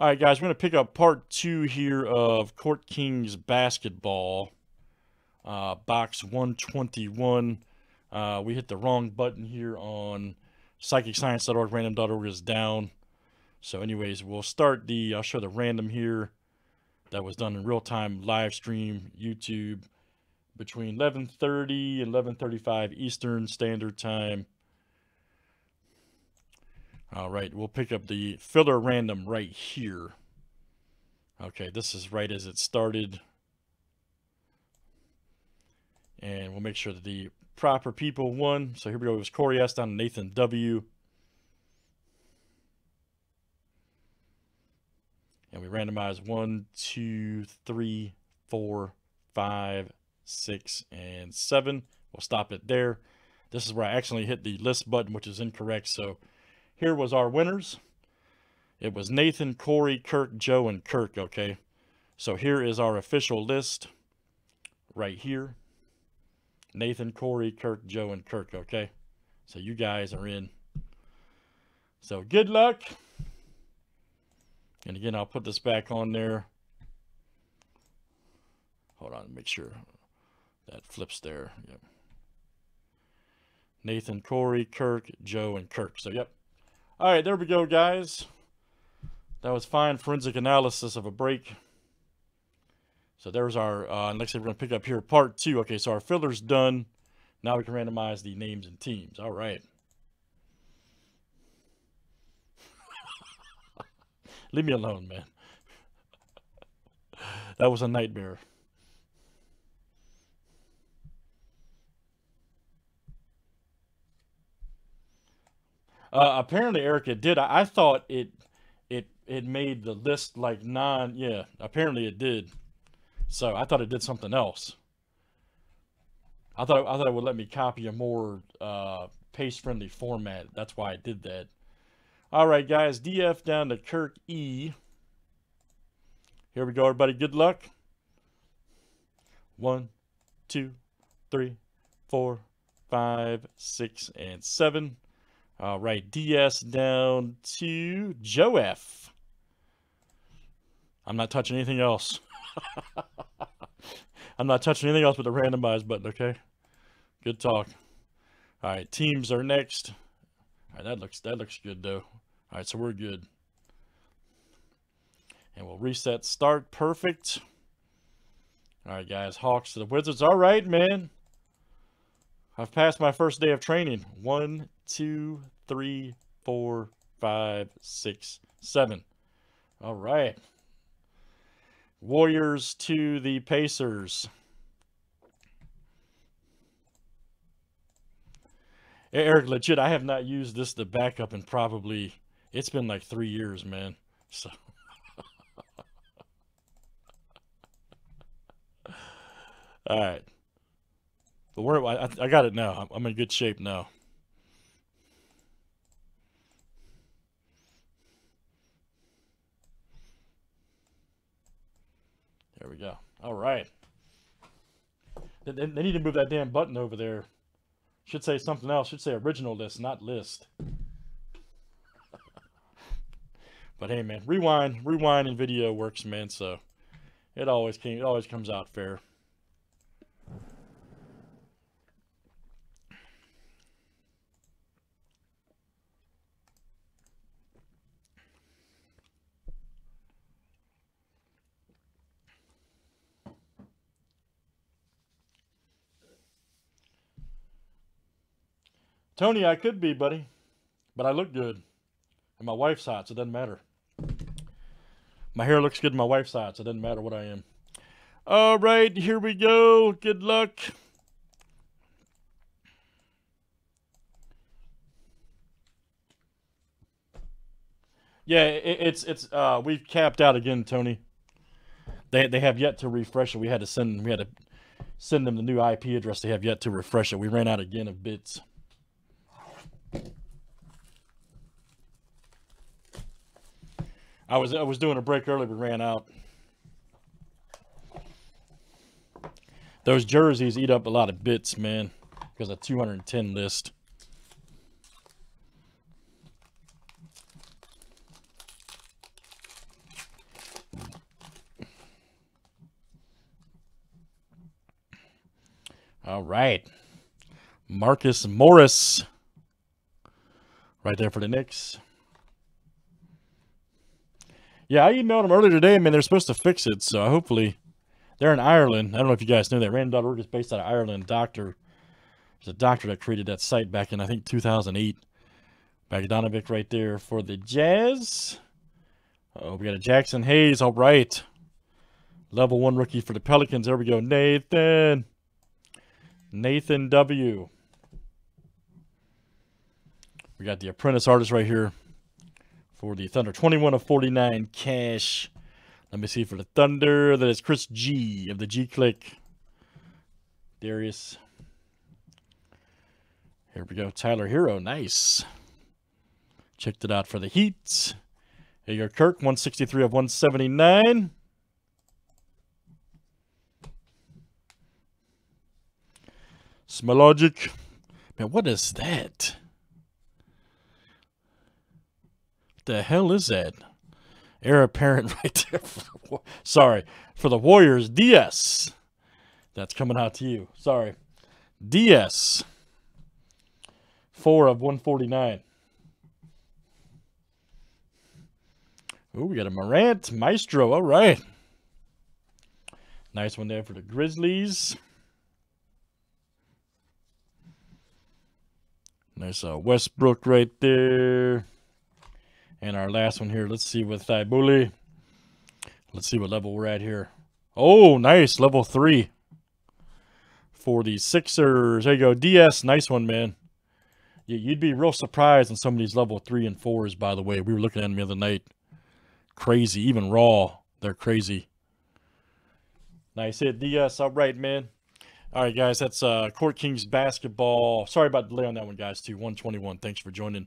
All right, guys, we're going to pick up part two here of Court Kings basketball, uh, box 121. Uh, we hit the wrong button here on psychicscience.org. Random.org is down. So, anyways, we'll start the, I'll show the random here that was done in real time live stream YouTube between 11:30 and 11:35 Eastern Standard Time. All right, we'll pick up the filler random right here. Okay, this is right as it started. And we'll make sure that the proper people won. So here we go. It was Corey S. down Nathan W. And we randomize one, two, three, four, five, six, and seven. We'll stop it there. This is where I accidentally hit the list button, which is incorrect. So here was our winners. It was Nathan, Corey, Kirk, Joe, and Kirk, okay? So here is our official list right here. Nathan, Corey, Kirk, Joe, and Kirk, okay? So you guys are in. So good luck. And again, I'll put this back on there. Hold on, make sure that flips there. Yep. Nathan, Corey, Kirk, Joe, and Kirk. So, yep. All right, there we go, guys. That was fine forensic analysis of a break. So there's our, uh, next thing we're going to pick up here, part two. Okay, so our filler's done. Now we can randomize the names and teams. All right. Leave me alone, man. that was a nightmare. Uh, apparently, Eric, it did. I, I, thought it it it made the list like nine. Yeah, apparently it did. So I thought it did something else. I thought I thought it would let me copy a more uh, paste friendly format. That's why I did that. All right, guys. DF down to Kirk E. Here we go, everybody. Good luck. One, two, three, four, five, six, and seven. All right, DS down to Joe F. I'm not touching anything else. I'm not touching anything else but the randomize button, okay? Good talk. All right, teams are next. All right, that looks that looks good though. All right, so we're good. And we'll reset start. Perfect. All right, guys. Hawks to the Wizards. All right, man. I've passed my first day of training. One, two, three, four, five, six, seven. All right. Warriors to the Pacers. Eric, legit, I have not used this to backup in probably, it's been like three years, man. So. All right. But where I, I got it now. I'm in good shape now. There we go. All right. They, they, need to move that damn button over there. Should say something else. Should say original list, not list. but hey, man, rewind, rewind, and video works, man. So it always came, it always comes out fair. Tony, I could be, buddy, but I look good. And my wife's hot, so it doesn't matter. My hair looks good, and my wife's hot, so it doesn't matter what I am. All right, here we go. Good luck. Yeah, it, it's it's uh we've capped out again, Tony. They they have yet to refresh it. We had to send we had to send them the new IP address. They have yet to refresh it. We ran out again of bits. I was I was doing a break early. but ran out. Those jerseys eat up a lot of bits, man, because a 210 list. All right. Marcus Morris. Right there for the Knicks. Yeah, I emailed them earlier today. I mean, they're supposed to fix it, so hopefully they're in Ireland. I don't know if you guys know that. Random.org is based out of Ireland. Doctor, there's a doctor that created that site back in, I think, 2008. Bogdanovic right there for the Jazz. Oh, we got a Jaxson Hayes. All right. Level one rookie for the Pelicans. There we go. Nathan. Nathan W. We got the apprentice artist right here for the Thunder. 21 of 49 cash. Let me see for the Thunder. That is Chris G of the G Click. Darius. Here we go. Tyler Herro. Nice. Checked it out for the Heat. Here you go, Kirk. 163 of 179. Smologic. Man, what is that? What the hell is that? Heir apparent right there. For, sorry. For the Warriors, DS. That's coming out to you. Sorry. DS. 4 of 149. Oh, we got a Morant Maestro. All right. Nice one there for the Grizzlies. Nice uh, Westbrook right there. And our last one here, let's see with Thybulle. Let's see what level we're at here. Oh, nice. Level 3 for the Sixers. There you go. DS, nice one, man. You'd be real surprised on some of these level 3 and 4s, by the way. We were looking at them the other night. Crazy. Even raw, they're crazy. Nice hit. DS, all right, man. All right, guys, that's uh, Court Kings basketball. Sorry about the delay on that one, guys, too. 121. Thanks for joining.